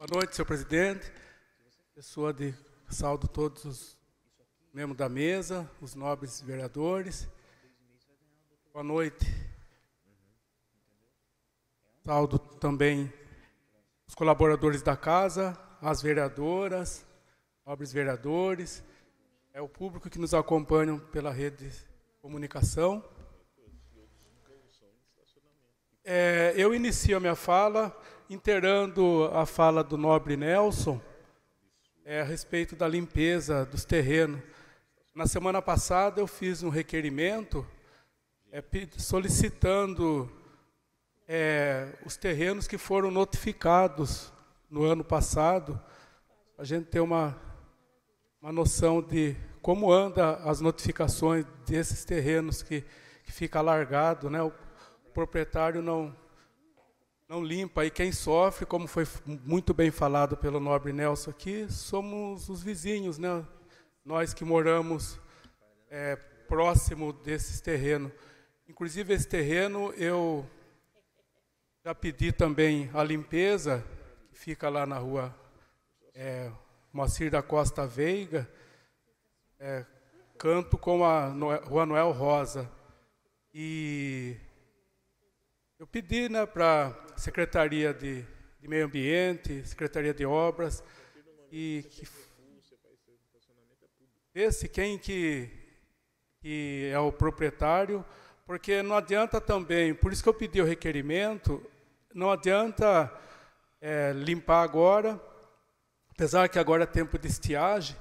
Boa noite, senhor presidente. Pessoa de saldo todos os membros da mesa, os nobres vereadores. Boa noite. Saldo também os colaboradores da casa, as vereadoras, nobres vereadores, é o público que nos acompanha pela rede de comunicação. É, eu inicio a minha fala inteirando a fala do nobre Nelson é, a respeito da limpeza dos terrenos. Na semana passada eu fiz um requerimento é, solicitando é, os terrenos que foram notificados no ano passado, a gente ter uma, uma noção de como anda as notificações desses terrenos que, que fica largado, né? O proprietário não não limpa e quem sofre, como foi muito bem falado pelo nobre Nelson aqui, somos os vizinhos, né? Nós que moramos é, próximo desses terrenos. Inclusive esse terreno eu já pedi também a limpeza, que fica lá na rua é, Moacir da Costa Veiga, é, canto com a Rua Noel Rosa. E eu pedi né, para a Secretaria de, de, Meio Ambiente, Secretaria de Obras, e que esse quem que, que é o proprietário, porque não adianta também, por isso que eu pedi o requerimento, não adianta é, limpar agora, apesar que agora é tempo de estiagem,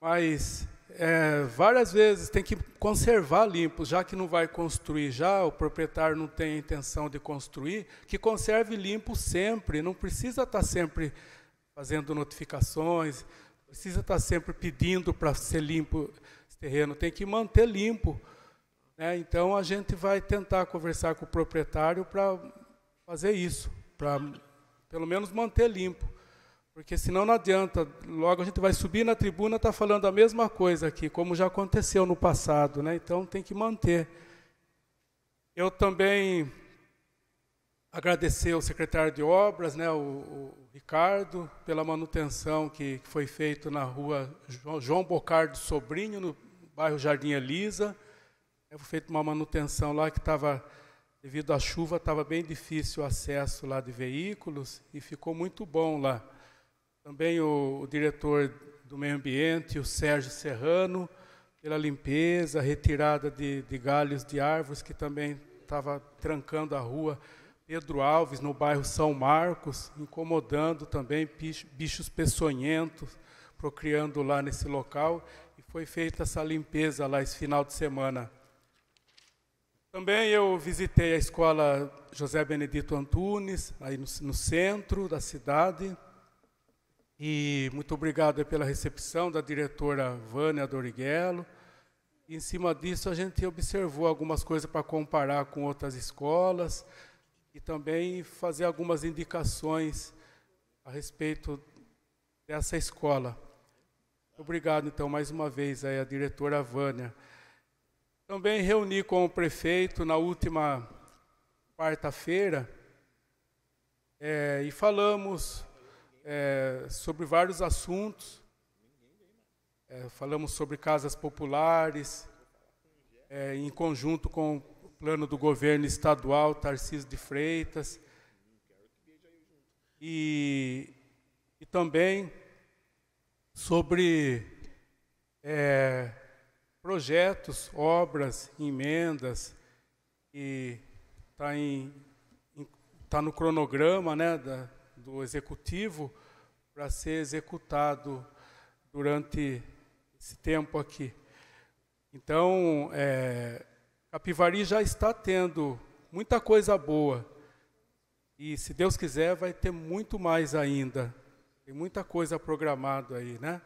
mas é, várias vezes tem que conservar limpo, já que não vai construir já, o proprietário não tem intenção de construir, que conserve limpo sempre, não precisa estar sempre fazendo notificações, precisa estar sempre pedindo para ser limpo esse terreno, tem que manter limpo. Né? Então a gente vai tentar conversar com o proprietário para fazer isso, para pelo menos manter limpo. Porque senão não adianta, logo a gente vai subir na tribuna está falando a mesma coisa aqui, como já aconteceu no passado, né? Então tem que manter. Eu também agradecer ao secretário de obras, né, o, o Ricardo, pela manutenção que, que foi feita na rua João, João Bocardo Sobrinho, no bairro Jardim Elisa. Foi feita uma manutenção lá que estava, devido à chuva, estava bem difícil o acesso lá de veículos e ficou muito bom lá. Também o, o diretor do meio ambiente, o Sérgio Serrano, pela limpeza, retirada de, de galhos de árvores que também estava trancando a rua. Pedro Alves, no bairro São Marcos, incomodando também bichos peçonhentos, procriando lá nesse local. E foi feita essa limpeza lá esse final de semana. Também eu visitei a escola José Benedito Antunes, aí no, no centro da cidade. E muito obrigado pela recepção da diretora Vânia Doriguelo. em cima disso, a gente observou algumas coisas para comparar com outras escolas e também fazer algumas indicações a respeito dessa escola. Obrigado, então, mais uma vez, aí, a diretora Vânia. Também reuni com o prefeito na última quarta-feira é, e falamos é, sobre vários assuntos. É, falamos sobre casas populares, é, em conjunto com o plano do governo estadual Tarcísio de Freitas. E, e também sobre é, projetos, obras, emendas, e está tá no cronograma né, da, do executivo para ser executado durante esse tempo aqui. Então, é, Capivari já está tendo muita coisa boa. E, se Deus quiser, vai ter muito mais ainda. Tem muita coisa programada aí, né?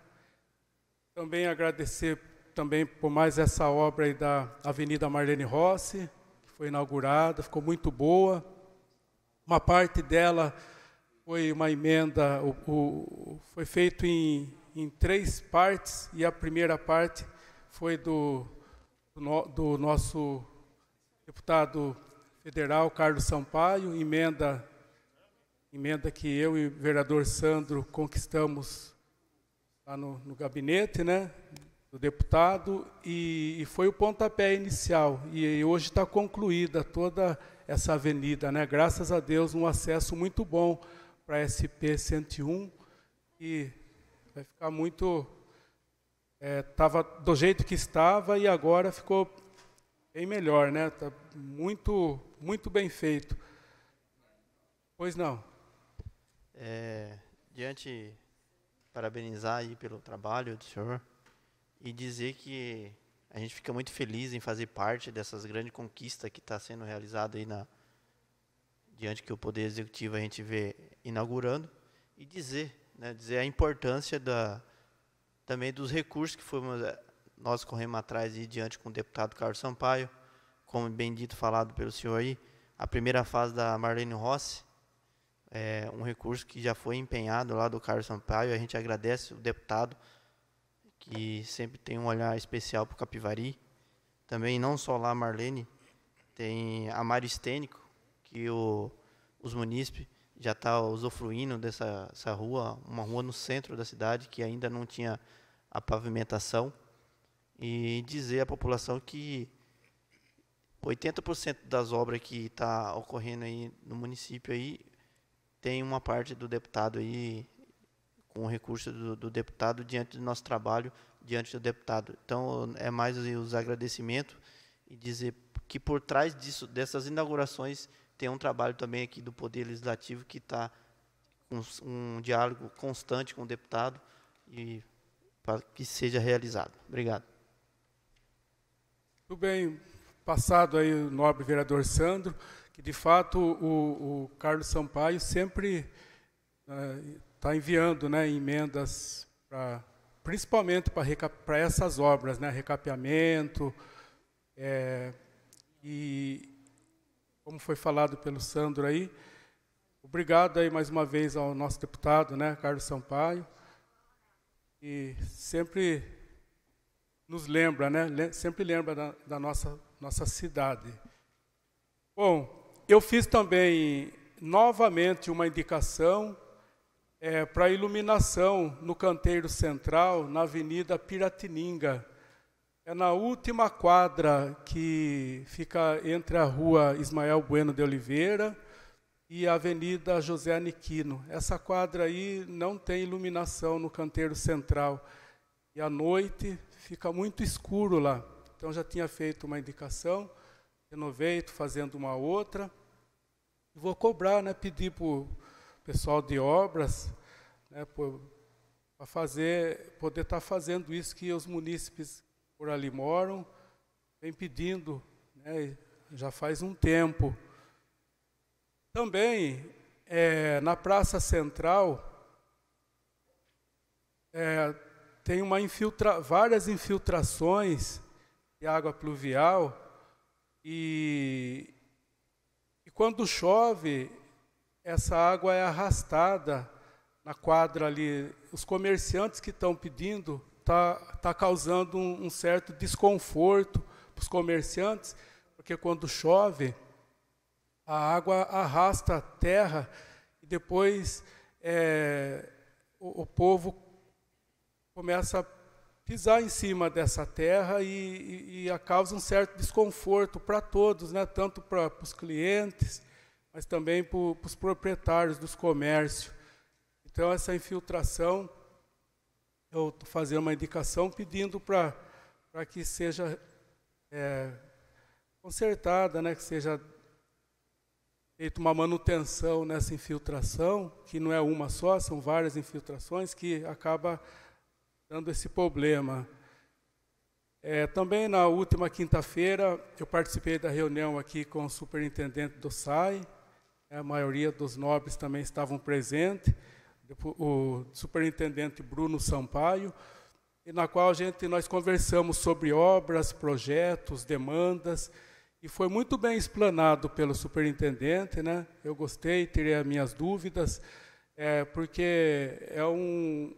Também agradecer também por mais essa obra aí da Avenida Marlene Rossi, que foi inaugurada, ficou muito boa. Uma parte dela foi uma emenda, o, o, foi feito em, em três partes, e a primeira parte foi do, do, do nosso deputado federal Carlos Sampaio, emenda emenda que eu e o vereador Sandro conquistamos lá no, no gabinete, né, do deputado, e, e, foi o pontapé inicial. E, e hoje está concluída toda essa avenida, né, graças a Deus, um acesso muito bom para a SP 101, e vai ficar muito... Estava é, do jeito que estava e agora ficou bem melhor, né? Tá muito, muito bem feito. Pois não. É, diante, parabenizar aí pelo trabalho do senhor e dizer que a gente fica muito feliz em fazer parte dessas grandes conquistas que está sendo realizada aí na diante que o poder executivo a gente vê inaugurando e dizer, né, dizer a importância da também dos recursos que fomos é, nós corremos atrás e diante com o deputado Carlos Sampaio, como bem dito falado pelo senhor aí, a primeira fase da Marlene Rossi, é um recurso que já foi empenhado lá do Carlos Sampaio. A gente agradece o deputado, que sempre tem um olhar especial para o Capivari. Também, não só lá, Marlene, tem a Maristênico, que o, os munícipes já estão tá usufruindo dessa rua, uma rua no centro da cidade, que ainda não tinha a pavimentação. E dizer à população que 80% das obras que está ocorrendo aí no município aí tem uma parte do deputado aí com o recurso do, do, deputado diante do nosso trabalho diante do deputado. Então é mais os agradecimentos e dizer que por trás disso dessas inaugurações tem um trabalho também aqui do Poder Legislativo que está com um diálogo constante com o deputado e para que seja realizado. Obrigado. Tudo bem, passado aí o nobre vereador Sandro que de fato o, o Carlos Sampaio sempre está né, enviando né, emendas pra, principalmente para essas obras, né, recapeamento, é, e como foi falado pelo Sandro aí, obrigado aí mais uma vez ao nosso deputado, né, Carlos Sampaio, e sempre nos lembra, né, sempre lembra da, da nossa, nossa cidade. Bom, eu fiz também novamente uma indicação é, para iluminação no canteiro central, na Avenida Piratininga. É na última quadra que fica entre a rua Ismael Bueno de Oliveira e a Avenida José Aniquino. Essa quadra aí não tem iluminação no canteiro central. E à noite fica muito escuro lá. Então já tinha feito uma indicação, renovei, fazendo uma outra. Vou cobrar, né, pedir para o pessoal de obras né, para fazer, poder estar tá fazendo isso que os munícipes por ali moram, vem pedindo, né, já faz um tempo. Também, é, na Praça Central, é, tem uma infiltra várias infiltrações de água pluvial e quando chove, essa água é arrastada na quadra ali. Os comerciantes que estão pedindo está tá causando um, um certo desconforto para os comerciantes, porque quando chove, a água arrasta a terra e depois é, o, o, povo começa a pisar em cima dessa terra e, e, e causa um certo desconforto para todos, né? tanto para os clientes, mas também para os proprietários dos comércios. Então, essa infiltração, eu fazendo uma indicação pedindo para que seja é, consertada, né? que seja feita uma manutenção nessa infiltração, que não é uma só, são várias infiltrações, que acaba dando esse problema. É, também na última quinta-feira eu participei da reunião aqui com o superintendente do SAI, a maioria dos nobres também estavam presentes, o superintendente Bruno Sampaio, e na qual a gente nós conversamos sobre obras, projetos, demandas, e foi muito bem explanado pelo superintendente, né? Eu gostei, tirei as minhas dúvidas, é, porque é um,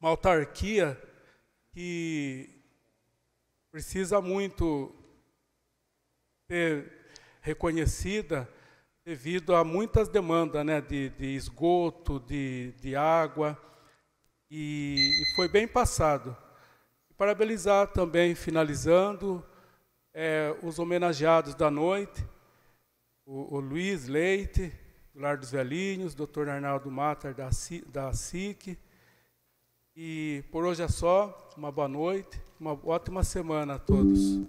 uma autarquia que precisa muito ser reconhecida devido a muitas demandas né, de, de esgoto, de, de água, e, e, foi bem passado. Parabenizar também, finalizando, é, os homenageados da noite, o, o Luiz Leite, do Lar dos Velhinhos, Dr. Arnaldo Matar, da, da SIC. E por hoje é só, uma boa noite, uma ótima semana a todos.